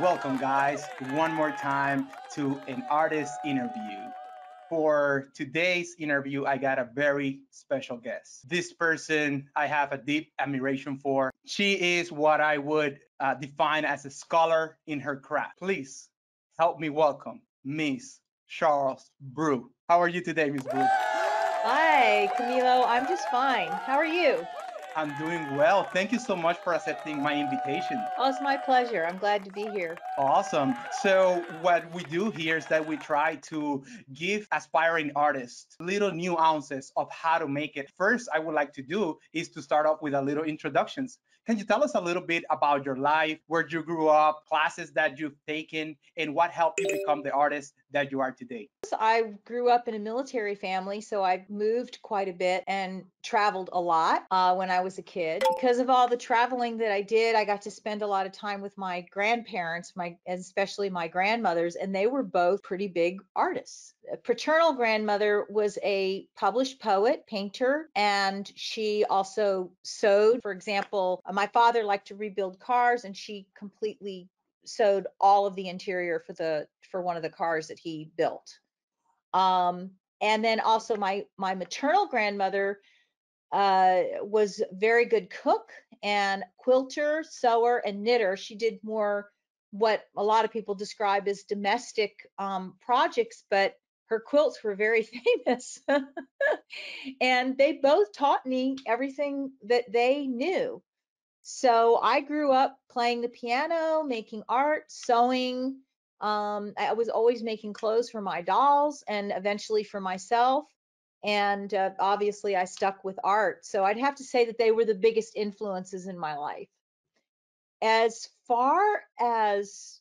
Welcome, guys, one more time to an artist interview. For today's interview, I got a very special guest. This person I have a deep admiration for. She is what I would uh, define as a scholar in her craft. Please help me welcome Miss Charles Brew. How are you today, Miss Brew? Hi, Camilo. I'm just fine. How are you? I'm doing well. Thank you so much for accepting my invitation. Oh, it's my pleasure. I'm glad to be here. Awesome. So, what we do here is that we try to give aspiring artists little nuances of how to make it. First, I would like to do is to start off with a little introductions. Can you tell us a little bit about your life, where you grew up, classes that you've taken, and what helped you become the artist that you are today? I grew up in a military family, so I moved quite a bit and traveled a lot uh, when I was a kid. Because of all the traveling that I did, I got to spend a lot of time with my grandparents, my especially my grandmothers, and they were both pretty big artists. A paternal grandmother was a published poet, painter, and she also sewed. For example, my father liked to rebuild cars, and she completely sewed all of the interior for the for one of the cars that he built. Um, and then also my my maternal grandmother uh, was very good cook and quilter, sewer, and knitter. She did more what a lot of people describe as domestic um, projects, but her quilts were very famous. and they both taught me everything that they knew. So I grew up playing the piano, making art, sewing. Um, I was always making clothes for my dolls and eventually for myself. And uh, obviously, I stuck with art. So I'd have to say that they were the biggest influences in my life. As far as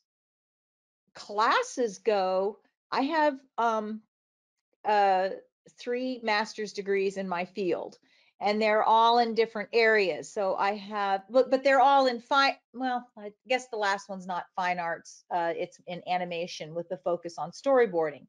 classes go, I have um, uh, three master's degrees in my field and they're all in different areas. So I have, but, but they're all in fine. Well, I guess the last one's not fine arts. Uh, it's in animation with the focus on storyboarding.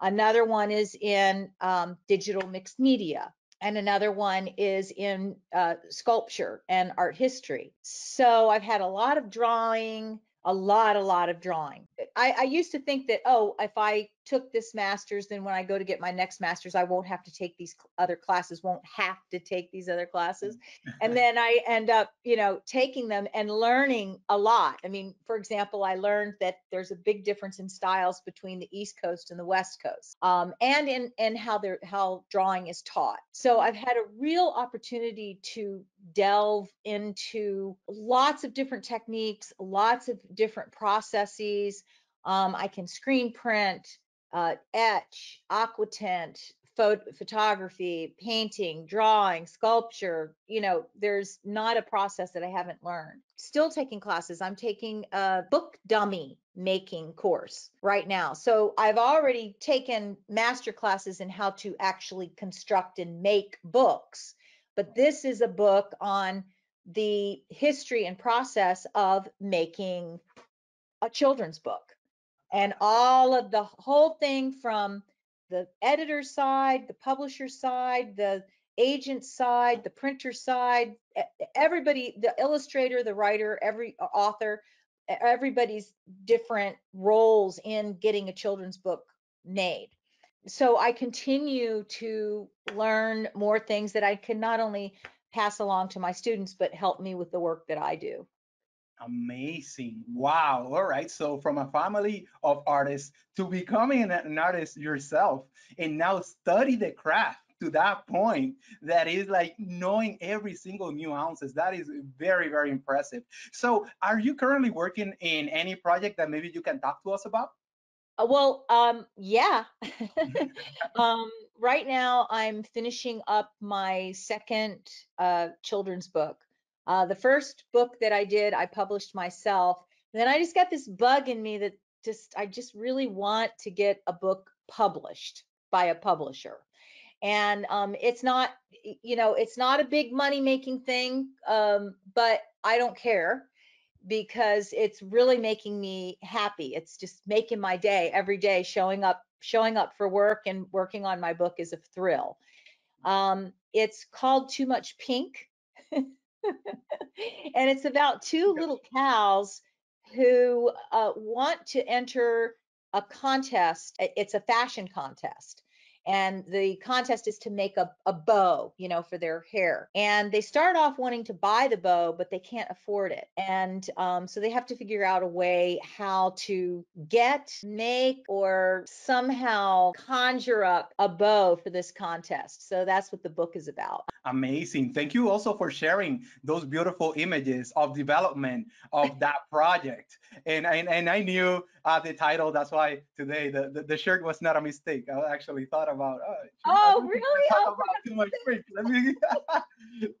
Another one is in um, digital mixed media. And another one is in uh, sculpture and art history. So I've had a lot of drawing, a lot, a lot of drawing. I, I used to think that, oh, if I took this master's, then when I go to get my next master's, I won't have to take these other classes, won't have to take these other classes. and then I end up, you know, taking them and learning a lot. I mean, for example, I learned that there's a big difference in styles between the East Coast and the West Coast, um, and in and how they're how drawing is taught. So I've had a real opportunity to delve into lots of different techniques, lots of different processes. Um, I can screen print, uh, etch, aquatint, phot- photography, painting, drawing, sculpture. You know, there's not a process that I haven't learned. Still taking classes. I'm taking a book dummy making course right now. So I've already taken master classes in how to actually construct and make books, but this is a book on the history and process of making a children's book and all of the whole thing from the editor side, the publisher side, the agent side, the printer side, everybody, the illustrator, the writer, every uh, author, everybody's different roles in getting a children's book made. So I continue to learn more things that I can not only pass along to my students, but help me with the work that I do. Amazing. Wow. All right. So from a family of artists to becoming an artist yourself and now study the craft to that point that is like knowing every single nuances that is very very impressive so are you currently working in any project that maybe you can talk to us about uh, well um yeah um right now i'm finishing up my second uh children's book uh, the first book that I did, I published myself. And then I just got this bug in me that just I just really want to get a book published by a publisher. And um, it's not, you know, it's not a big money making thing, um, but I don't care because it's really making me happy. It's just making my day every day, showing up, showing up for work and working on my book is a thrill. Um, it's called Too Much Pink. and it's about two little cows who uh, want to enter a contest. It's a fashion contest and the contest is to make a, a bow you know for their hair. And they start off wanting to buy the bow but they can't afford it. And um, so they have to figure out a way how to get make or somehow conjure up a bow for this contest. So that's what the book is about. Amazing. Thank you also for sharing those beautiful images of development of that project. And, and and i knew uh, the title. That's why today the, the, the shirt was not a mistake. I actually thought about. Uh, oh, oh really? Oh, about too much freak. Let me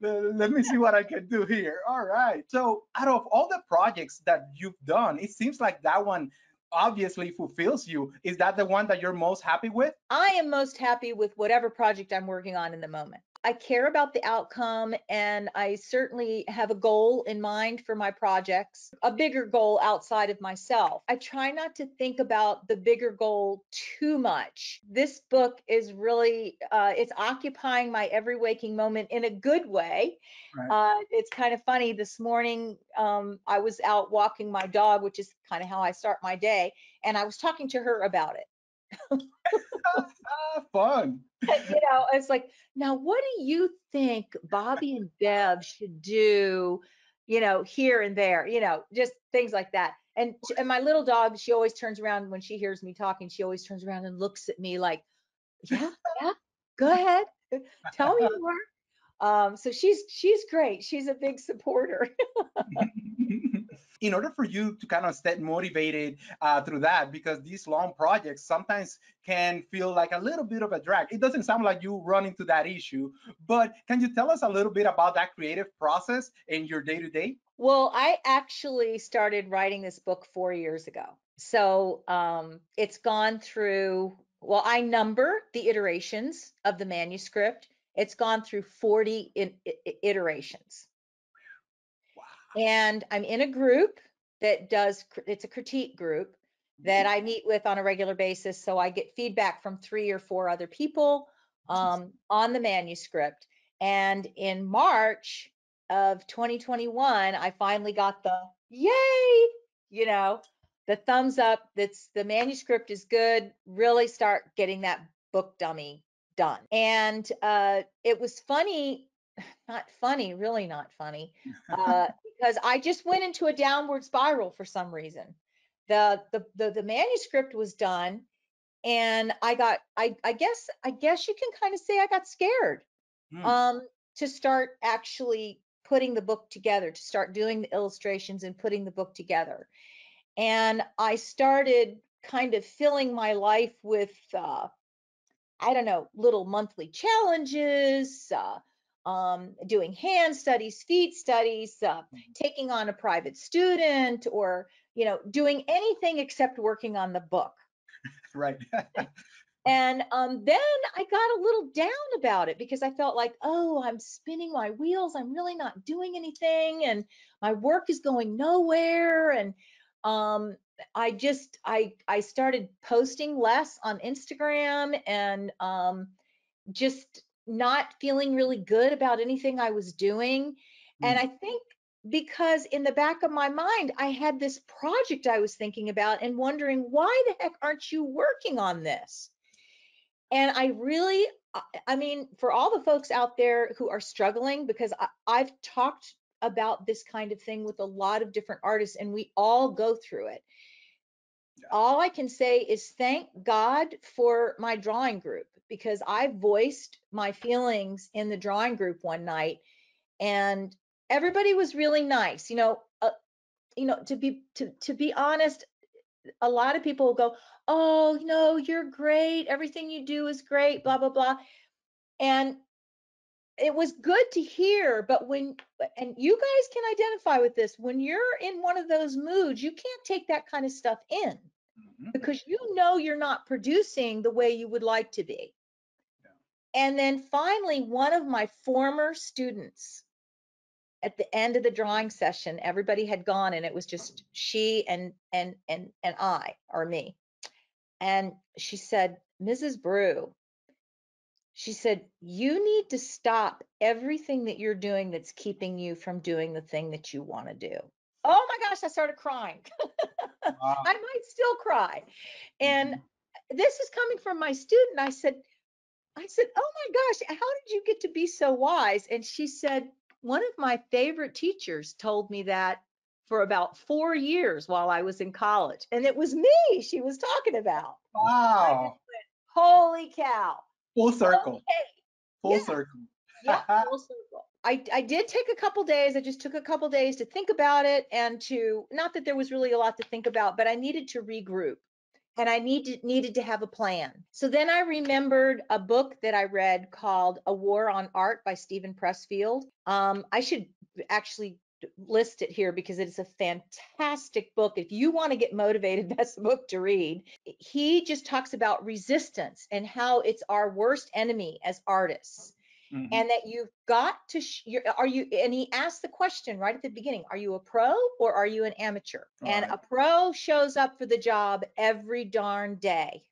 let me see what I can do here. All right. So out of all the projects that you've done, it seems like that one obviously fulfills you. Is that the one that you're most happy with? I am most happy with whatever project I'm working on in the moment. I care about the outcome and I certainly have a goal in mind for my projects, a bigger goal outside of myself. I try not to think about the bigger goal too much. This book is really uh, it's occupying my every waking moment in a good way. Right. Uh, it's kind of funny. This morning, um, I was out walking my dog, which is kind of how I start my day, and I was talking to her about it. Fun. you know, it's like, now what do you think Bobby and Bev should do, you know, here and there, you know, just things like that. And and my little dog, she always turns around when she hears me talking, she always turns around and looks at me like, yeah, yeah, go ahead. Tell me more. Um, so she's she's great. She's a big supporter. in order for you to kind of stay motivated uh, through that, because these long projects sometimes can feel like a little bit of a drag. It doesn't sound like you run into that issue, but can you tell us a little bit about that creative process in your day to day? Well, I actually started writing this book four years ago. So um, it's gone through, well, I number the iterations of the manuscript. It's gone through 40 in, iterations and I'm in a group that does it's a critique group that mm-hmm. I meet with on a regular basis. So I get feedback from three or four other people um, on the manuscript. And in March of 2021, I finally got the yay, you know, the thumbs up. That's the manuscript is good. Really start getting that book dummy done. And uh, it was funny, not funny, really not funny. Uh, because I just went into a downward spiral for some reason. The the the, the manuscript was done and I got I I guess I guess you can kind of say I got scared hmm. um to start actually putting the book together, to start doing the illustrations and putting the book together. And I started kind of filling my life with uh I don't know, little monthly challenges, uh, um, doing hand studies, feet studies, uh, mm-hmm. taking on a private student, or you know, doing anything except working on the book. right. and um, then I got a little down about it because I felt like, oh, I'm spinning my wheels. I'm really not doing anything, and my work is going nowhere. And um, I just I I started posting less on Instagram and um, just not feeling really good about anything I was doing. Mm. And I think because in the back of my mind, I had this project I was thinking about and wondering, why the heck aren't you working on this? And I really, I mean, for all the folks out there who are struggling, because I, I've talked about this kind of thing with a lot of different artists and we all go through it. All I can say is thank God for my drawing group because I voiced my feelings in the drawing group one night and everybody was really nice. You know, uh, you know, to be to to be honest, a lot of people will go, "Oh, you know, you're great. Everything you do is great, blah blah blah." And it was good to hear, but when and you guys can identify with this, when you're in one of those moods, you can't take that kind of stuff in mm-hmm. because you know you're not producing the way you would like to be. And then finally, one of my former students at the end of the drawing session, everybody had gone and it was just she and and and and I or me. And she said, Mrs. Brew, she said, you need to stop everything that you're doing that's keeping you from doing the thing that you want to do. oh my gosh, I started crying. Wow. I might still cry. And Mhm. this is coming from my student. I said, I said, oh my gosh, how did you get to be so wise? And she said, one of my favorite teachers told me that for about four years while I was in college. And it was me she was talking about. Wow. Holy cow. Full circle. Okay. Full yeah. circle. Yeah, full circle. I, I did take a couple days. I just took a couple days to think about it and to not that there was really a lot to think about, but I needed to regroup and I needed needed to have a plan. So then I remembered a book that I read called A War on Art by Steven Pressfield. Um, I should actually list it here because it is a fantastic book. If you want to get motivated, that's the book to read. He just talks about resistance and how it's our worst enemy as artists Mhm. and that you've got to sh- you're, are you and he asked the question right at the beginning are you a pro or are you an amateur? And Right. a pro shows up for the job every darn day.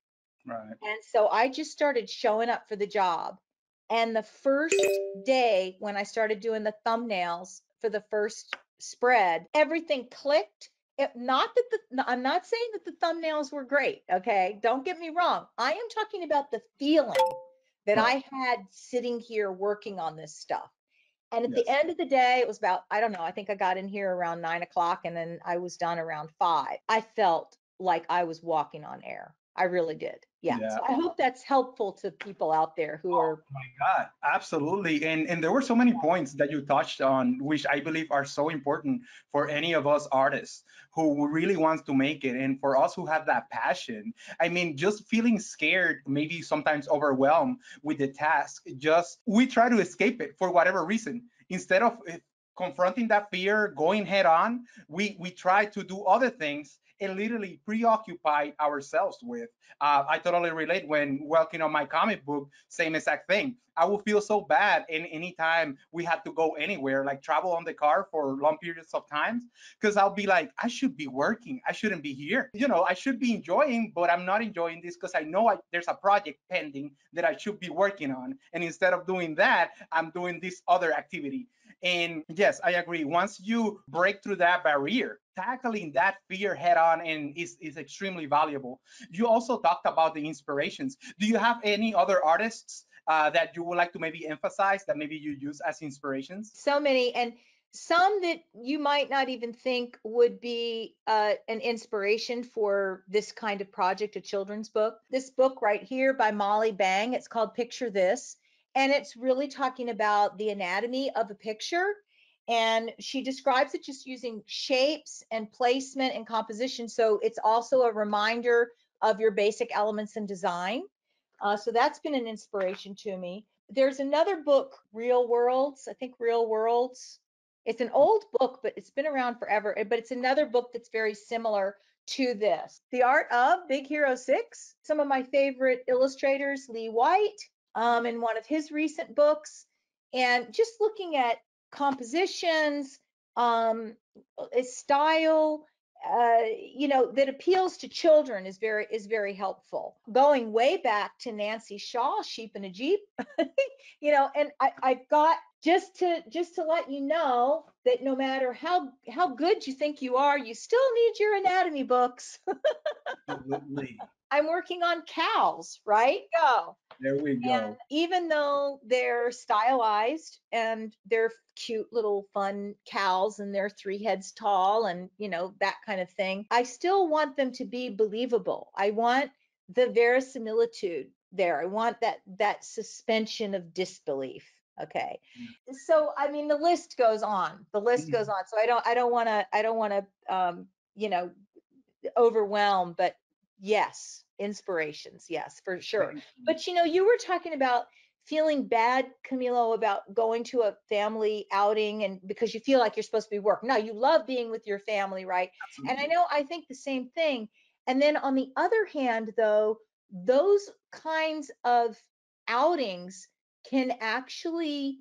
Right. and so i just started showing up for the job. And the first day when i started doing the thumbnails for the first spread everything clicked. It, not that the i'm not saying that the thumbnails were great okay? Don't get me wrong. I am talking about the feeling that i had sitting here working on this stuff. And at the end of the day it was about i don't know i think i got in here around nine o'clock and then i was done around five. I felt like i was walking on air i really did yeah, Yeah. so i hope that's helpful to people out there who are Oh my God, absolutely. And and there were so many points that you touched on, which I believe are so important for any of us artists who really wants to make it, and for us who have that passion. I mean, just feeling scared, maybe sometimes overwhelmed with the task. Just we try to escape it for whatever reason. Instead of eh, confronting that fear, going head on, we we try to do other things and literally preoccupy ourselves with. Uh, I totally relate when working on my comic book, same exact thing. I will feel so bad in any time we have to go anywhere, like travel on the car for long periods of times, because I'll be like, I should be working. I shouldn't be here. You know, I should be enjoying, but I'm not enjoying this because I know I, there's a project pending that I should be working on. And instead of doing that, I'm doing this other activity. And yes, I agree. Once you break through that barrier, tackling that fear head on and is, is extremely valuable. You also talked about the inspirations. Do you have any other artists uh, that you would like to maybe emphasize that maybe you use as inspirations? so many and some that you might not even think would be uh, an inspiration for this kind of project a children's book this book right here by molly bang it's called picture this and it's really talking about the anatomy of a picture and she describes it just using shapes and placement and composition. So it's also a reminder of your basic elements in design. Uh, so that's been an inspiration to me. There's another book real worlds i think real worlds. It's an old book but it's been around forever eh, but it's another book that's very similar to this. The art of big hero 6 some of my favorite illustrators lee white um, in one of his recent books. And just looking at compositions um, style uh, you know that appeals to children is very is very helpful. Going way back to nancy shaw sheep in a jeep you know and I, i've got just to just to let you know that no matter how how good you think you are you still need your anatomy books Absolutely. i'm working on cows right go There we go. and even though they're stylized and they're cute little fun cows and they're three heads tall and you know that kind of thing, I still want them to be believable. I want the verisimilitude there. I want that that suspension of disbelief. Okay. Mm. So I mean the list goes on. The list goes mm. on. So I don't I don't want to I don't want to um you know overwhelm but yes, inspirations. Yes, for sure. Mm. But you know, you were talking about feeling bad, Camilo, about going to a family outing and because you feel like you're supposed to be working. Now you love being with your family, right? And I know I think the same thing. And then on the other hand, though, those kinds of outings can actually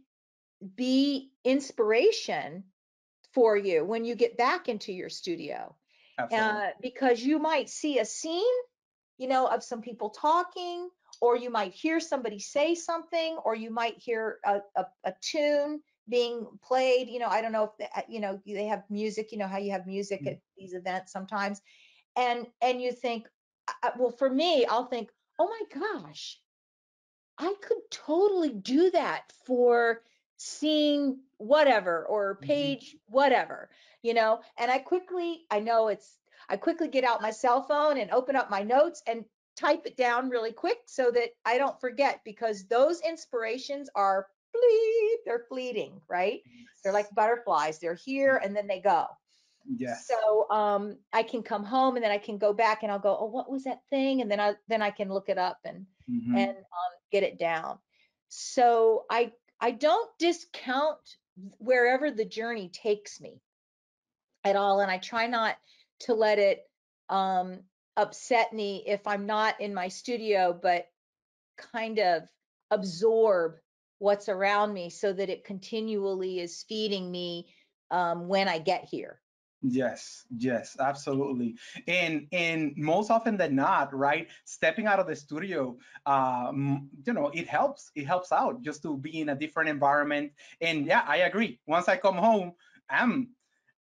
be inspiration for you when you get back into your studio uh, because you might see a scene, you know, of some people talking, or you might hear somebody say something, or you might hear a, a, a tune being played you know i don't know if they, uh, you know they have music you know how you have music Mm. at these events sometimes and and you think uh, well for me i'll think oh my gosh i could totally do that for seeing whatever or Mhm. page whatever you know and i quickly i know it's i quickly get out my cell phone and open up my notes and type it down really quick so that i don't forget because those inspirations are fleet they're fleeting right they're like butterflies they're here and then they go yes. so um i can come home and then i can go back and i'll go oh what was that thing and then i then i can look it up and Mhm. and um, get it down. So i i don't discount wherever the journey takes me at all and i try not to let it um upset me if i'm not in my studio but kind of absorb what's around me so that it continually is feeding me um, when i get here Yes, yes, absolutely. And and most often than not, right, stepping out of the studio, um, you know, it helps. It helps out just to be in a different environment. And yeah, I agree. Once I come home, I'm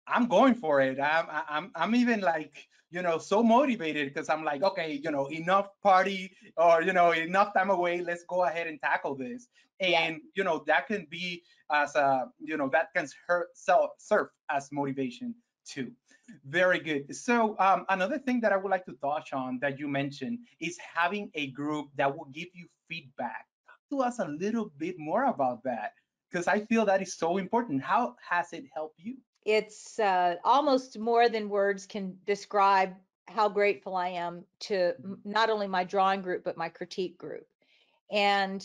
I'm going for it. I'm I'm I'm even like you know so motivated because I'm like okay you know enough party or you know enough time away. Let's go ahead and tackle this. Yeah. And you know that can be as a you know that can ser- serve as motivation too. Very good. So um, another thing that I would like to touch on that you mentioned is having a group that will give you feedback. Talk to us a little bit more about that because I feel that is so important. How has it helped you? it's uh, almost more than words can describe how grateful I am to not only my drawing group but my critique group. And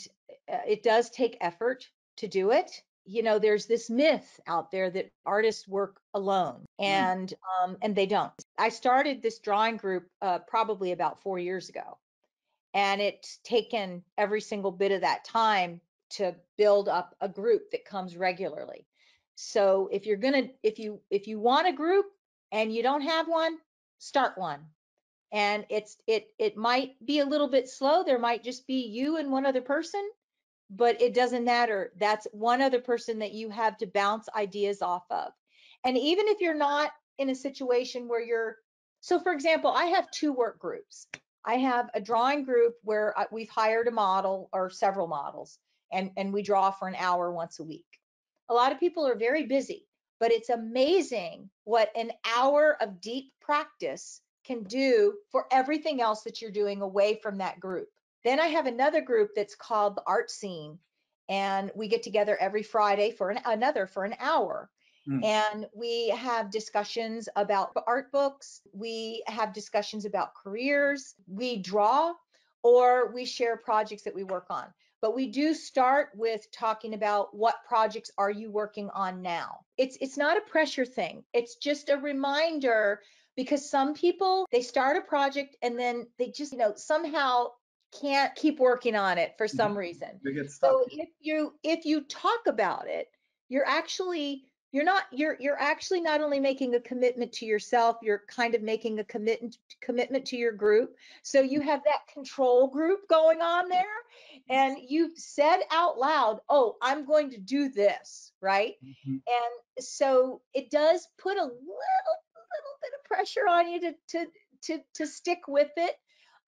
uh, it does take effort to do it. You know, there's this myth out there that artists work alone, and um, and they don't. I started this drawing group uh, probably about four years ago, and it's taken every single bit of that time to build up a group that comes regularly. So if you're gonna if you if you want a group and you don't have one start one. And it's it it might be a little bit slow. There might just be you and one other person but it doesn't matter. That's one other person that you have to bounce ideas off of. And even if you're not in a situation where you're so for example i have two work groups. I have a drawing group where we've hired a model or several models and and we draw for an hour once a week. A lot of people are very busy but it's amazing what an hour of deep practice can do for everything else that you're doing away from that group then I have another group that's called the Art Scene, and we get together every Friday for an, another for an hour. Mm. And we have discussions about art books. We have discussions about careers. We draw or we share projects that we work on. But we do start with talking about what projects are you working on now. It's it's not a pressure thing. It's just a reminder because some people they start a project and then they just you know somehow can't keep working on it for some Mhm. reason. They get stuck. So if you if you talk about it, you're actually you're not you're you're actually not only making a commitment to yourself, you're kind of making a commitment commitment to your group. So you have that control group going on there and you've said out loud, "Oh, I'm going to do this," right? Mhm. And so it does put a little little bit of pressure on you to to to to stick with it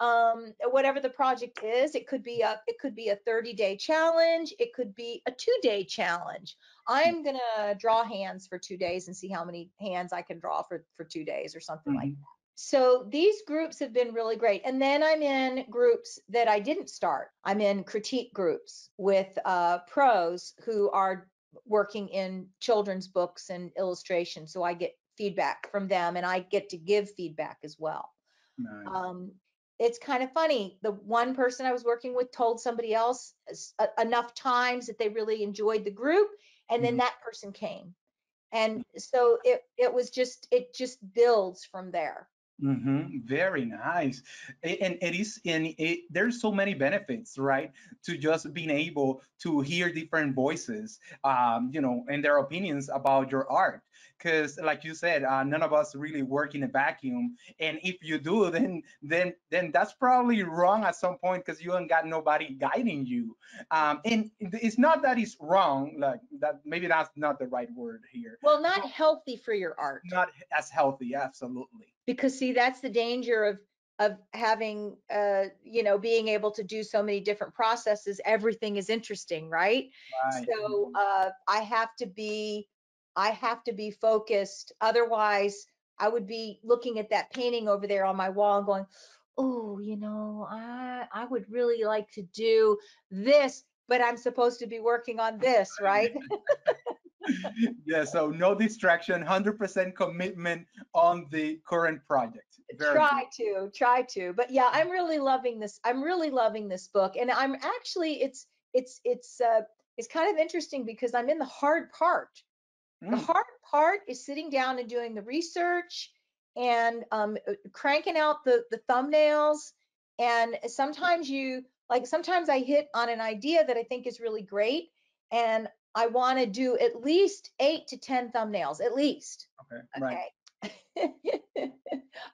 um whatever the project is it could be a it could be a 30 day challenge it could be a two day challenge. I'm gonna draw hands for two days and see how many hands i can draw for for two days or something like Mhm. that. So these groups have been really great. And then i'm in groups that i didn't start. I'm in critique groups with uh pros who are working in children's books and illustration so i get feedback from them and i get to give feedback as well. Nice. um, it's kind of funny. The one person I was working with told somebody else enough times that they really enjoyed the group, and then Mhm. that person came. And so it it was just it just builds from there. Mm-hmm. Very nice, and it is, and it, there's so many benefits, right, to just being able to hear different voices, um, you know, and their opinions about your art. Because, like you said, uh, none of us really work in a vacuum, and if you do, then then then that's probably wrong at some point because you ain't got nobody guiding you. Um, and it's not that it's wrong, like that. Maybe that's not the right word here. Well, not healthy for your art. Not as healthy, absolutely because see that's the danger of of having uh you know being able to do so many different processes everything is interesting right, right. so mm-hmm. uh i have to be i have to be focused otherwise i would be looking at that painting over there on my wall and going oh you know i i would really like to do this but i'm supposed to be working on this right yeah, so no distraction, 100% commitment on the current project. Very try good. to, try to. But yeah, I'm really loving this. I'm really loving this book. And I'm actually it's it's it's uh it's kind of interesting because I'm in the hard part. Mm. The hard part is sitting down and doing the research and um uh, cranking out the the thumbnails and sometimes you like sometimes I hit on an idea that I think is really great and I want to do at least eight to 10 thumbnails, at least. Okay. Right.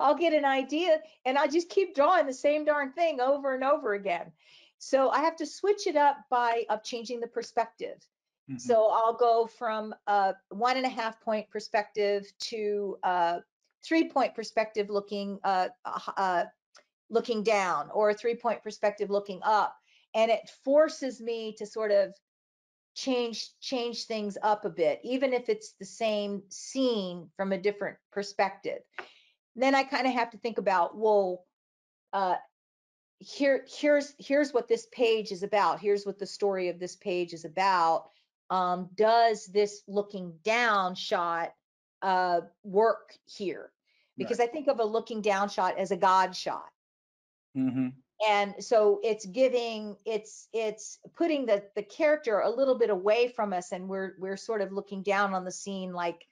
I'll get an idea and I just keep drawing the same darn thing over and over again. So I have to switch it up by up changing the perspective. Mm-hmm. So I'll go from a one and a half point perspective to a three point perspective looking uh, uh, looking down or a three point perspective looking up. And it forces me to sort of change change things up a bit even if it's the same scene from a different perspective. Then i kind of have to think about well uh here here's here's what this page is about here's what the story of this page is about. Um does this looking down shot uh work here? Because right. i think of a looking down shot as a god shot. Mm-hmm and so it's giving it's it's putting the the character a little bit away from us and we're we're sort of looking down on the scene like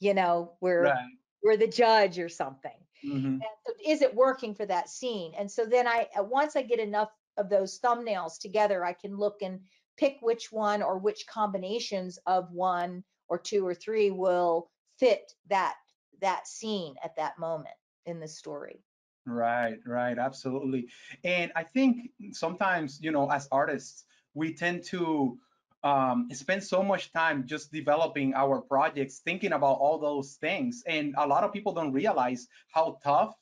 you know we're right. we're the judge or something mm-hmm. so is it working for that scene and so then i uh, once i get enough of those thumbnails together i can look and pick which one or which combinations of one or two or three will fit that that scene at that moment in the story Right, right, absolutely. And I think sometimes, you know, as artists, we tend to um, spend so much time just developing our projects, thinking about all those things. And a lot of people don't realize how tough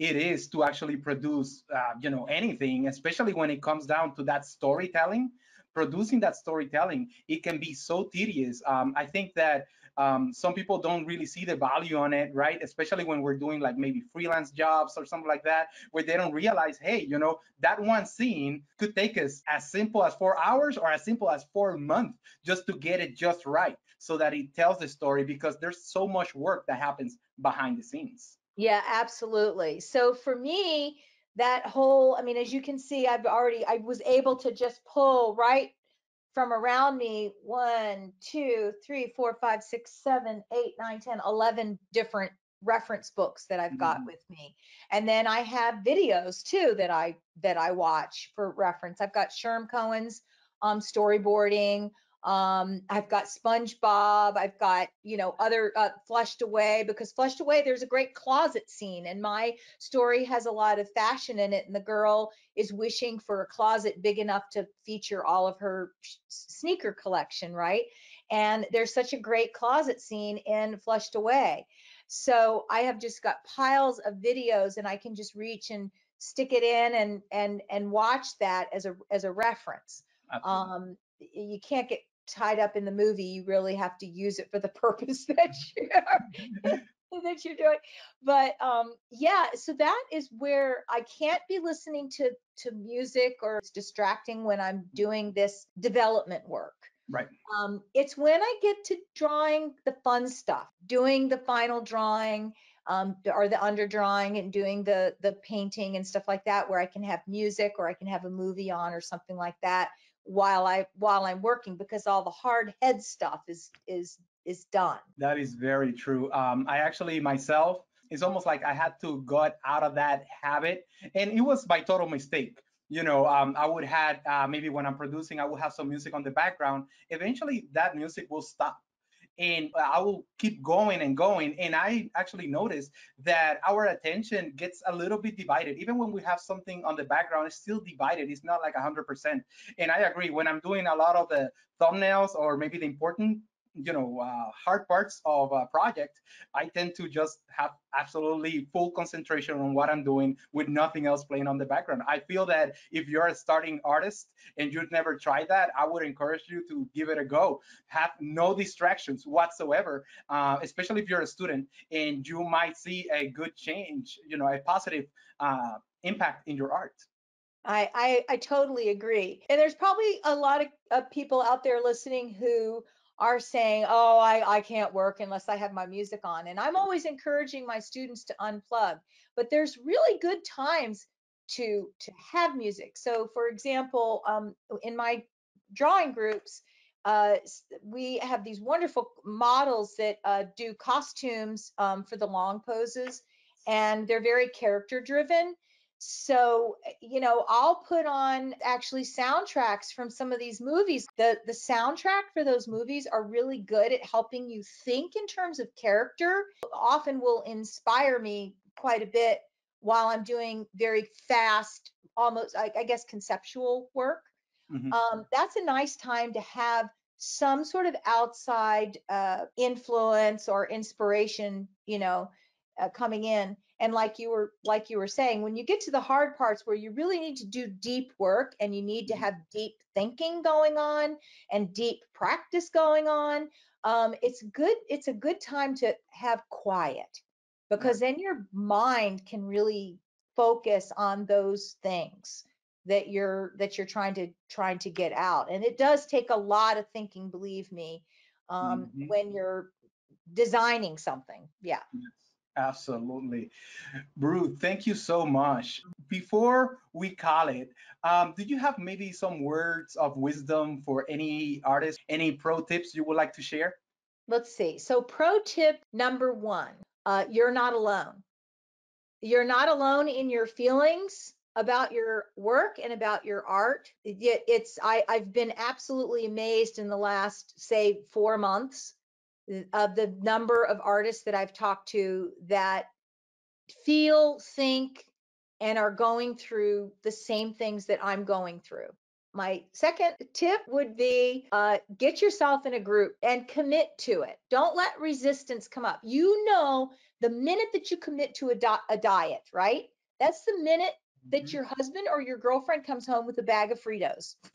it is to actually produce, uh, you know, anything, especially when it comes down to that storytelling. Producing that storytelling, it can be so tedious. Um, I think that um, some people don't really see the value on it, right? Especially when we're doing like maybe freelance jobs or something like that, where they don't realize, hey, you know, that one scene could take us as simple as four hours or as simple as four months just to get it just right so that it tells the story because there's so much work that happens behind the scenes. Yeah, absolutely. So for me, that whole, I mean, as you can see, I've already, I was able to just pull right from around me one, two, three, four, five, six, seven, eight, nine, ten, eleven different reference books that I've got mm-hmm. with me. And then I have videos too that I that I watch for reference. I've got Sherm Cohen's um, storyboarding. Um, I've got SpongeBob. I've got, you know, other uh, Flushed Away because Flushed Away, there's a great closet scene, and my story has a lot of fashion in it. And the girl is wishing for a closet big enough to feature all of her sneaker collection, right? And there's such a great closet scene in Flushed Away. So I have just got piles of videos, and I can just reach and stick it in and and and watch that as a as a reference. Absolutely. Um, you can't get tied up in the movie, you really have to use it for the purpose that you're that you're doing. But um, yeah, so that is where I can't be listening to to music or it's distracting when I'm doing this development work. Right. Um, it's when I get to drawing the fun stuff, doing the final drawing, um, or the under drawing and doing the the painting and stuff like that, where I can have music or I can have a movie on or something like that while I while I'm working because all the hard head stuff is is is done. That is very true. Um, I actually myself it's almost like I had to get out of that habit, and it was by total mistake. You know, um, I would had uh, maybe when I'm producing, I would have some music on the background. Eventually, that music will stop and I will keep going and going. And I actually noticed that our attention gets a little bit divided. Even when we have something on the background, it's still divided. It's not like 100%. And I agree. When I'm doing a lot of the thumbnails or maybe the important you know uh, hard parts of a project i tend to just have absolutely full concentration on what i'm doing with nothing else playing on the background. I feel that if you're a starting artist and you've never tried that i would encourage you to give it a go. Have no distractions whatsoever uh, especially if you're a student and you might see a good change you know a positive uh, impact in your art. I, I, I totally agree. And there's probably a lot of, of people out there listening who are saying, oh, I, I can't work unless I have my music on. And I'm always encouraging my students to unplug, but there's really good times to to have music. So for example, um, in my drawing groups, uh, we have these wonderful models that uh, do costumes um, for the long poses, and they're very character driven. So, eh, you know, I'll put on actually soundtracks from some of these movies. The the soundtrack for those movies are really good at helping you think in terms of character. Often will inspire me quite a bit while I'm doing very fast, almost I, I guess conceptual work. Mm-hmm. Um, that's a nice time to have some sort of outside uh, influence or inspiration, you know, uh, coming in and like you were like you were saying when you get to the hard parts where you really need to do deep work and you need to mm-hmm. have deep thinking going on and deep practice going on um, it's good it's a good time to have quiet because then your mind can really focus on those things that you're that you're trying to trying to get out. And it does take a lot of thinking believe me um, mm-hmm. when you're designing something. Yeah Absolutely. Ruth, thank you so much. Before we call it, um, do you have maybe some words of wisdom for any artist, any pro tips you would like to share? Let's see. So, pro tip number one uh, you're not alone. You're not alone in your feelings about your work and about your art. It's I, I've been absolutely amazed in the last, say, four months of the number of artists that I've talked to that feel, think, and are going through the same things that I'm going through. My second tip would be uh, get yourself in a group and commit to it. Don't let resistance come up. You know, the minute that you commit to a, di- a diet, right? That's the minute that mm-hmm. your husband or your girlfriend comes home with a bag of Fritos.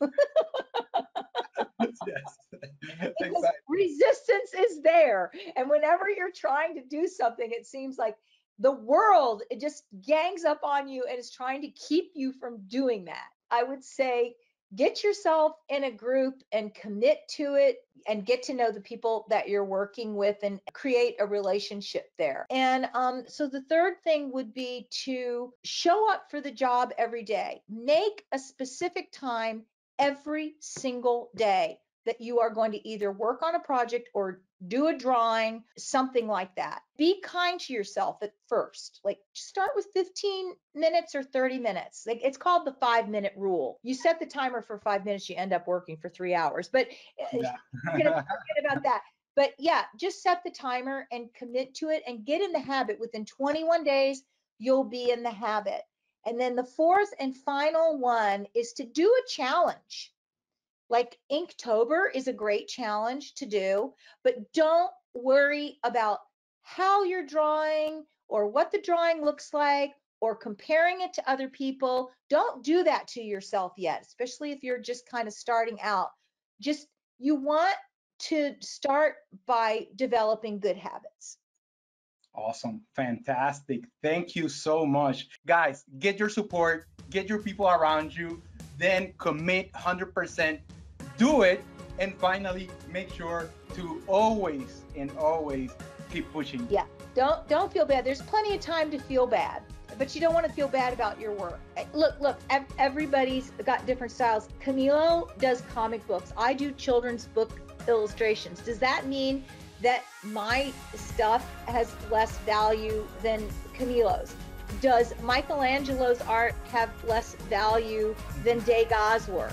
yes. exactly. resistance is there. And whenever you're trying to do something, it seems like the world it just gangs up on you and is trying to keep you from doing that. I would say get yourself in a group and commit to it and get to know the people that you're working with and create a relationship there. And um, so the third thing would be to show up for the job every day. Make a specific time every single day that you are going to either work on a project or do a drawing, something like that. Be kind to yourself at first. Like start with 15 minutes or 30 minutes. Like it's called the 5 minute rule. You set the timer for 5 minutes, you end up working for 3 hours. But eh, yeah. forget about that. But yeah, just set the timer and commit to it and get in the habit within 21 days you'll be in the habit. And then the fourth and final one is to do a challenge. Like Inktober is a great challenge to do, but don't worry about how you're drawing or what the drawing looks like or comparing it to other people. Don't do that to yourself yet, especially if you're just kind of starting out. Just you want to start by developing good habits. Awesome. Fantastic. Thank you so much. Guys, get your support, get your people around you, then commit 100%, do it, and finally make sure to always and always keep pushing. Yeah. Don't don't feel bad. There's plenty of time to feel bad, but you don't want to feel bad about your work. Eh, look, look, everybody's got different styles. Camilo does comic books. I do children's book illustrations. Does that mean that my stuff has less value than Camilo's? Does Michelangelo's art have less value than Degas' work?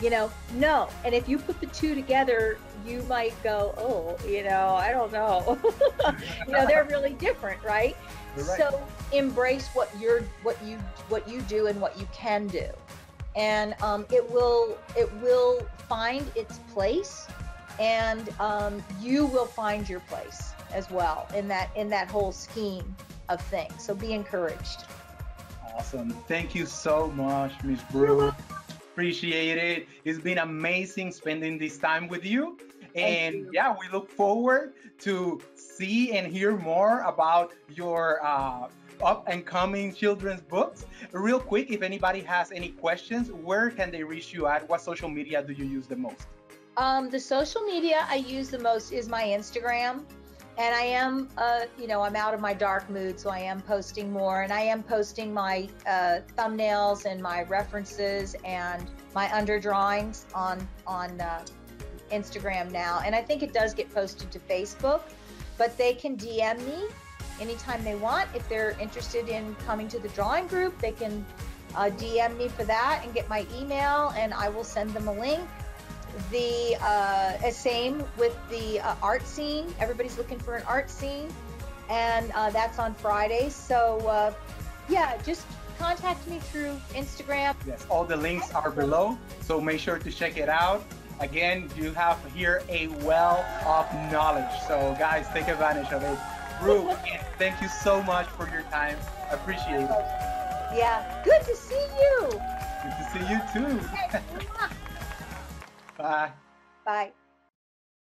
You know, no. And if you put the two together, you might go, oh, you know, I don't know. you know, they're really different, right? Right. So embrace what you're, what you, what you do and what you can do, and um, it will, it will find its place, and um, you will find your place as well in that, in that whole scheme of things. So be encouraged. Awesome. Thank you so much, Miss Brew. Appreciate it. It's been amazing spending this time with you. And you. yeah, we look forward to see and hear more about your uh, up and coming children's books. Real quick, if anybody has any questions, where can they reach you at? What social media do you use the most? Um, the social media I use the most is my Instagram. And I am, uh, you know, I'm out of my dark mood, so I am posting more. And I am posting my uh, thumbnails and my references and my underdrawings on on uh, Instagram now. And I think it does get posted to Facebook, but they can DM me anytime they want. If they're interested in coming to the drawing group, they can uh, DM me for that and get my email, and I will send them a link the uh, same with the uh, art scene. Everybody's looking for an art scene, and uh, that's on Fridays. So uh, yeah, just contact me through Instagram. Yes, all the links are below, so make sure to check it out. Again, you have here a well of knowledge. So guys, take advantage of it. Again, thank you so much for your time. I appreciate it. Yeah, good to see you. Good to see you too. Bye. Bye.